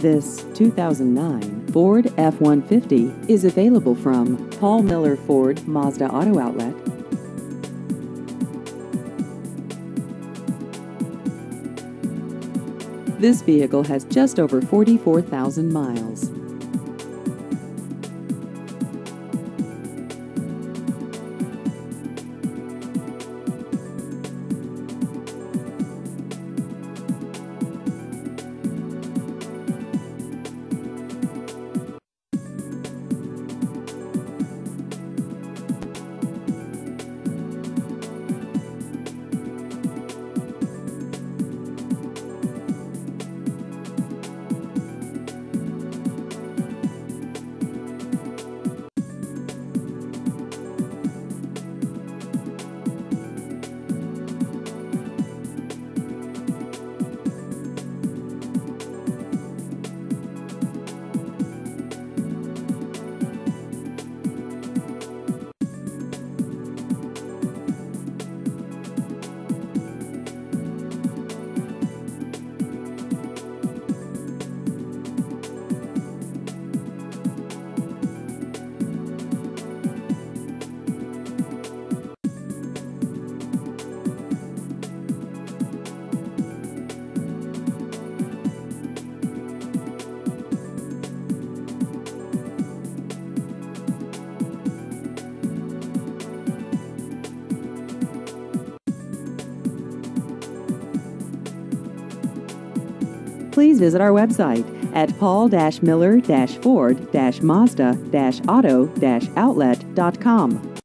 This 2009 Ford F-150 is available from Paul Miller Ford Mazda Auto Outlet. This vehicle has just over 44,000 miles. Please visit our website at paul-miller-ford-mazda-auto-outlet.com.